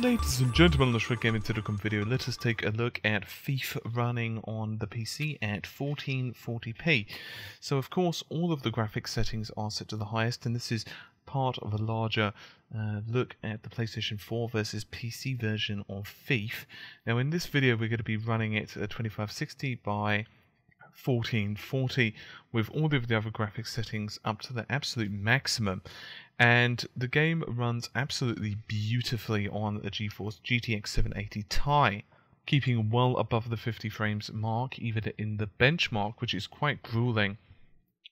Ladies and gentlemen, let's Red Gaming Telecom video. Let us take a look at Thief running on the PC at 1440p. So of course, all of the graphics settings are set to the highest, and this is part of a larger uh, look at the PlayStation 4 versus PC version of Thief. Now in this video, we're going to be running it at 2560 by 1440 with all of the other graphics settings up to the absolute maximum. And the game runs absolutely beautifully on a GeForce GTX 780 Ti keeping well above the 50 frames mark even in the benchmark which is quite grueling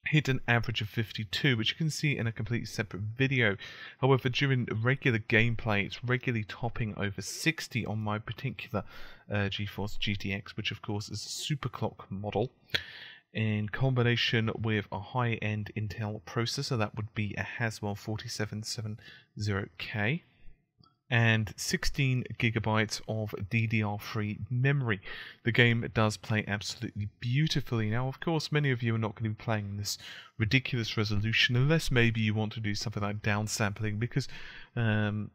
hit an average of 52, which you can see in a completely separate video. However, during regular gameplay, it's regularly topping over 60 on my particular uh, GeForce GTX, which of course is a superclock model. In combination with a high-end Intel processor, that would be a Haswell 4770K and 16 gigabytes of DDR3 memory. The game does play absolutely beautifully. Now, of course, many of you are not going to be playing this ridiculous resolution unless maybe you want to do something like downsampling because um,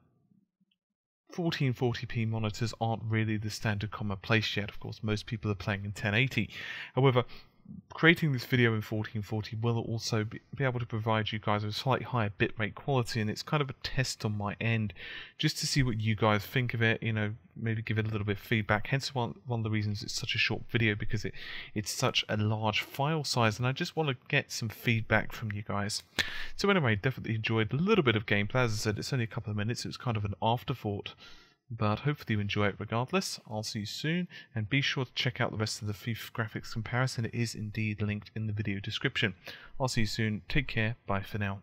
1440p monitors aren't really the standard commonplace yet. Of course, most people are playing in 1080. However, creating this video in 1440 will also be, be, able to provide you guys with slightly higher bitrate quality and it's kind of a test on my end just to see what you guys think of it you know maybe give it a little bit of feedback. Hence one, one of the reasons it's such a short video because it it's such a large file size and I just want to get some feedback from you guys. So anyway definitely enjoyed a little bit of gameplay. As I said it's only a couple of minutes it was kind of an afterthought but hopefully you enjoy it regardless. I'll see you soon, and be sure to check out the rest of the Thief graphics comparison. It is indeed linked in the video description. I'll see you soon. Take care. Bye for now.